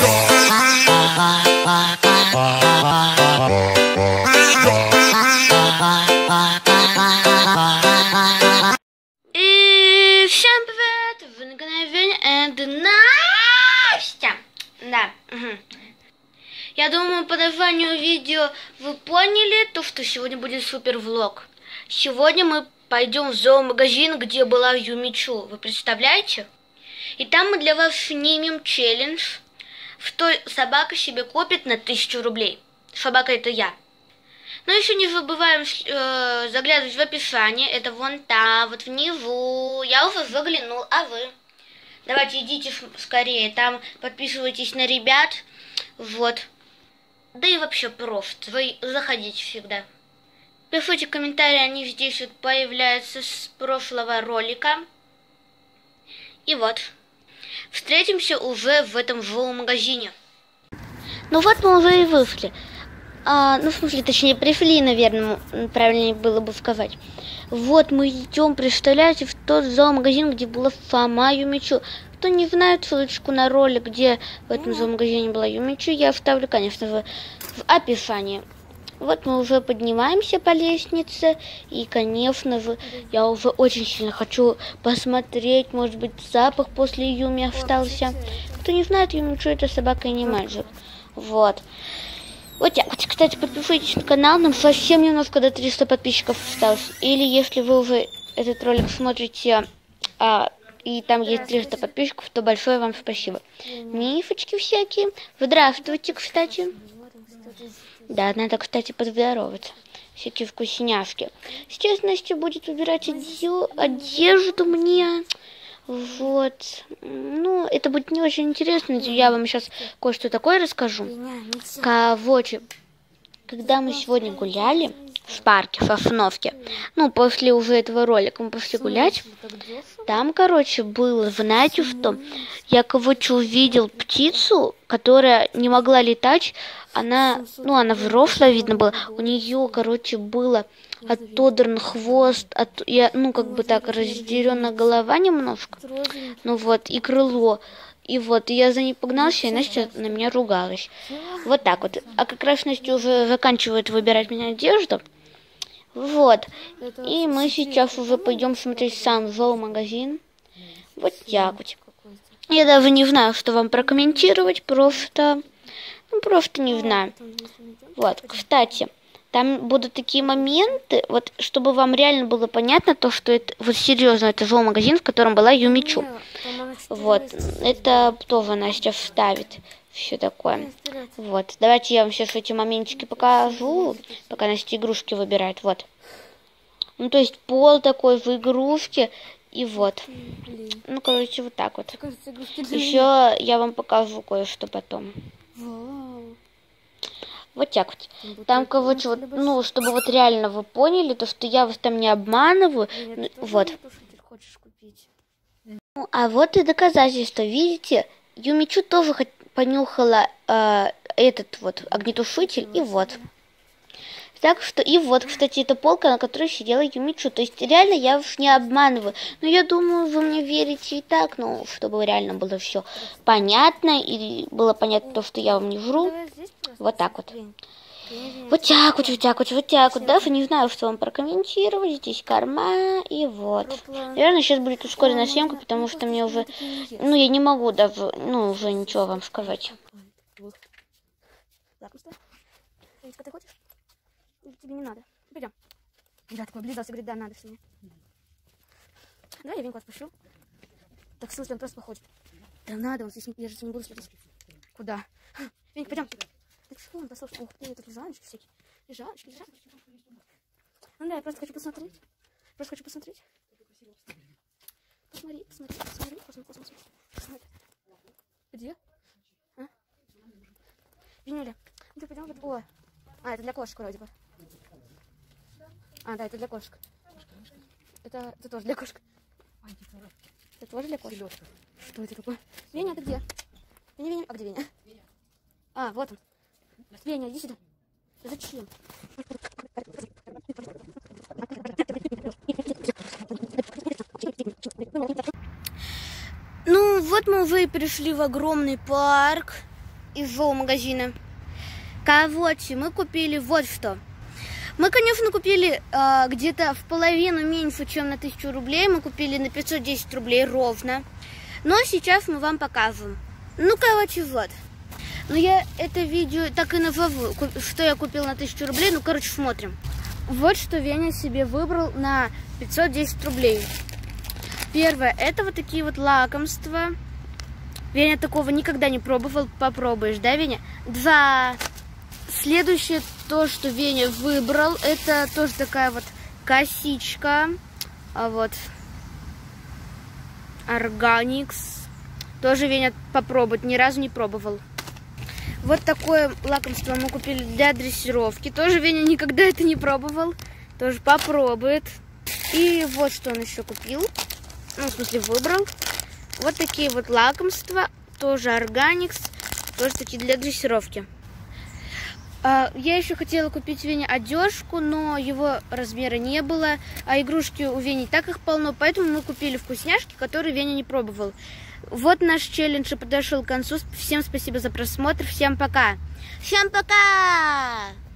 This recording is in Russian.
И всем привет! Канале Веня and Настя! Да. Я думаю, по названию видео вы поняли то, что сегодня будет супер влог. Сегодня мы пойдем в зоомагазин, где была Юмичу. Вы представляете? И там мы для вас снимем челлендж, что собака себе купит на тысячу рублей. Собака это я. Но еще не забываем э, заглядывать в описание. Это вон там, вот внизу. Я уже заглянул, а вы? Давайте идите скорее. Там подписывайтесь на ребят. Вот. Да и вообще просто. Вы заходите всегда. Пишите комментарии, они здесь вот появляются с прошлого ролика. И вот. Встретимся уже в этом зоомагазине. Ну вот мы уже и вышли. А, ну, в смысле, точнее, пришли, наверное, правильнее было бы сказать. Вот мы идем, представляете, в тот зоомагазин, где была сама Юмичу. Кто не знает, ссылочку на ролик, где в этом зоомагазине была Юмичу, я вставлю, конечно же, в описании. Вот мы уже поднимаемся по лестнице, и, конечно же, я уже очень сильно хочу посмотреть, может быть, запах после Юми остался. Кто не знает, Юмичу это собака и не мальчик. Вот. Вот так вот. Кстати, подпишитесь на канал, нам совсем немножко до 300 подписчиков осталось. Или если вы уже этот ролик смотрите, а, и там есть 300 подписчиков, то большое вам спасибо. Мифочки всякие. Здравствуйте, кстати. Да, надо, кстати, поздороваться. Всякие вкусняшки. Сейчас Настя будет выбирать одею- одежду мне. Вот. Ну, это будет не очень интересно. Я вам сейчас кое-что такое расскажу. Короче, когда мы сегодня гуляли в парке, в Офновке, ну, после уже этого ролика мы пошли гулять, там, короче, было, знаете что? Я, короче, увидел птицу, которая не могла летать. Она, ну, она взрослая, видно было. У нее, короче, было отодран хвост, от, я, ну, как бы так, раздерена голова немножко. Ну вот, и крыло. И вот, я за ней погнался, и Настя на меня ругалась. Вот так вот. А как раз Настя уже заканчивает выбирать мне одежду. Вот. И мы сейчас уже пойдем смотреть сам зоомагазин. Вот так вот. Я даже не знаю, что вам прокомментировать, просто... Ну, просто не знаю. Вот, кстати, там будут такие моменты, вот, чтобы вам реально было понятно, то, что это, вот серьезно, это зоомагазин, в котором была Юмичу. Вот, это тоже Настя вставит, все такое. Вот, давайте я вам сейчас эти моментики покажу, пока Настя игрушки выбирает, вот. Ну, то есть пол такой в игрушке, и вот. Ну, короче, вот так вот. Еще я вам покажу кое-что потом. Вот так вот. Там, короче, вот, ну, чтобы вот реально вы поняли, то, что я вас там не обманываю. ну, вот. Ну, а вот и доказательство. Видите, Юмичу тоже хоть понюхала э, этот вот огнетушитель, и вот. Так что, и вот, кстати, это полка, на которой сидела Юмичу. То есть, реально, я уж не обманываю. Но я думаю, вы мне верите и так, ну, чтобы реально было все понятно, и было понятно то, что я вам не вру. Вот так вот. Вот так вот, вот так вот, вот так вот. Даже не знаю, что вам прокомментировать. Здесь корма и вот. Наверное, сейчас будет ускоренная съемка, потому что мне уже... Ну, я не могу даже, ну, уже ничего вам сказать. Яичко ты хочешь? Или тебе не надо? Пойдем. Я такой облизался, говорит, да, надо все мне. Давай я Веньку отпущу. Так, смысле, он просто походит. Да надо, он здесь я же не буду следить. Куда? Венька, пойдем. Он, послушай, ух ты, тут лежаночки всякие. Лежаночки, лежаночки. Ну да, я просто хочу посмотреть. Просто хочу посмотреть. Посмотри, посмотри, посмотри, посмотри, посмотри. посмотри. Где? А? Винюля, ну пойдем вот... О, а, это для кошек вроде бы. А, да, это для кошек. Это, это тоже для кошек. Это тоже для кошек? Что это такое? Веня, ты где? Веня, Веня, а где Веня? А, вот он. Веня, иди сюда. Да Зачем? Ну, вот мы уже и пришли в огромный парк. из зоомагазина. Короче, мы купили вот что. Мы, конечно, купили э, где-то в половину меньше, чем на 1000 рублей. Мы купили на 510 рублей ровно. Но сейчас мы вам покажем. Ну, короче, вот. Ну, я это видео так и назову, что я купил на 1000 рублей. Ну, короче, смотрим. Вот что Веня себе выбрал на 510 рублей. Первое, это вот такие вот лакомства. Веня такого никогда не пробовал. Попробуешь, да, Веня? Два. Следующее, то, что Веня выбрал, это тоже такая вот косичка. А вот. Органикс. Тоже Веня попробовать, ни разу не пробовал. Вот такое лакомство мы купили для дрессировки. Тоже Веня никогда это не пробовал. Тоже попробует. И вот что он еще купил. Ну, в смысле, выбрал. Вот такие вот лакомства. Тоже органикс. Тоже такие для дрессировки. А, я еще хотела купить Вене одежку, но его размера не было. А игрушки у Вени так их полно. Поэтому мы купили вкусняшки, которые Веня не пробовал. Вот наш челлендж и подошел к концу. Всем спасибо за просмотр. Всем пока. Всем пока!